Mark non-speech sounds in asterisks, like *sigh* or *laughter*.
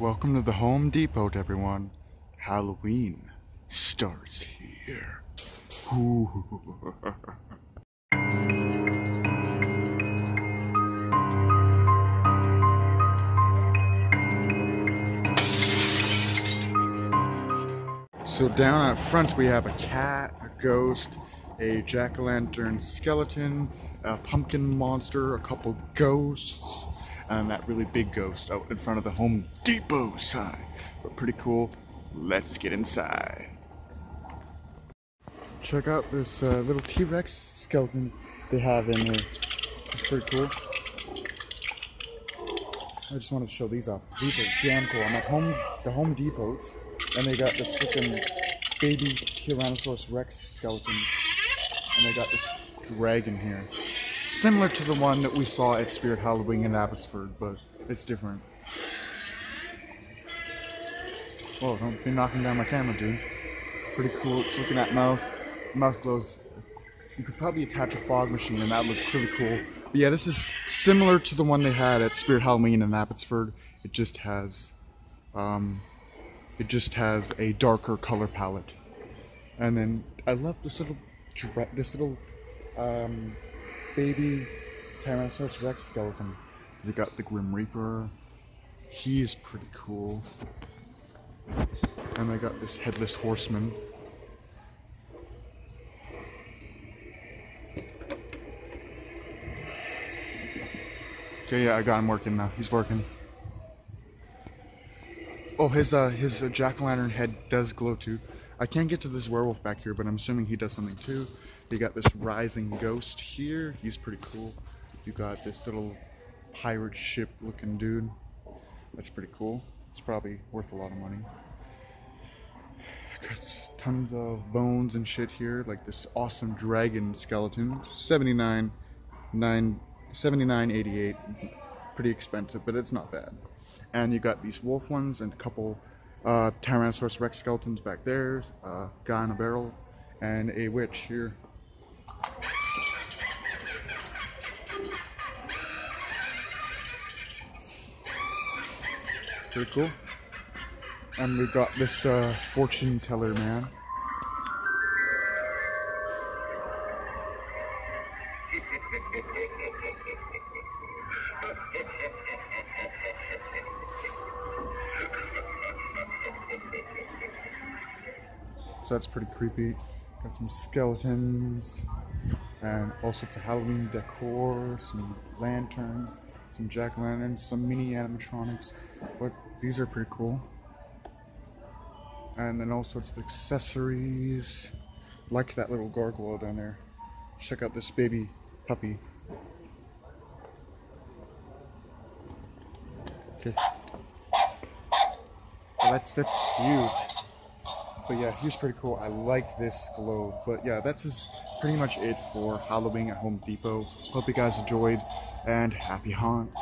Welcome to the Home Depot, everyone. Halloween starts here. *laughs* So down out front we have a cat, a ghost, a jack-o'-lantern skeleton, a pumpkin monster, a couple ghosts, and that really big ghost out in front of the Home Depot sign. But pretty cool. Let's get inside. Check out this uh, little T-Rex skeleton they have in here. It's pretty cool. I just wanted to show these off. These are damn cool. I'm at home, the Home Depot, and they got this freaking baby Tyrannosaurus Rex skeleton, and they got this dragon here, similar to the one that we saw at Spirit Halloween in Abbotsford, but it's different. Whoa! Don't be knocking down my camera, dude. Pretty cool. It's looking at mouth. Mouth glows. You could probably attach a fog machine, and that would look pretty cool. But yeah, this is similar to the one they had at Spirit Halloween in Abbotsford. It just has, um, it just has a darker color palette. And then I love this little, this little, um, baby Tyrannosaurus Rex skeleton. They got the Grim Reaper. He's pretty cool. And I got this headless horseman. Okay, yeah, I got him working now. He's working. Oh, his uh, his uh, jack o' lantern head does glow too. I can't get to this werewolf back here, but I'm assuming he does something too. You got this rising ghost here. He's pretty cool. You got this little pirate ship looking dude. That's pretty cool. It's probably worth a lot of money. Got tons of bones and shit here, like this awesome dragon skeleton. 79 9 79.88 pretty expensive but it's not bad and you got these wolf ones and a couple uh, Tyrannosaurus Rex skeletons back there a guy in a barrel and a witch here. Pretty cool. And we've got this uh, fortune teller man *laughs* So that's pretty creepy. Got some skeletons and all sorts of Halloween decor, some lanterns, some jack o' lanterns, some mini animatronics. But these are pretty cool. And then all sorts of accessories, like that little gargoyle down there. Check out this baby puppy. Okay. Well, that's that's cute. But yeah, he's pretty cool. I like this globe. But yeah, that's just pretty much it for Halloween at Home Depot. Hope you guys enjoyed and happy haunts.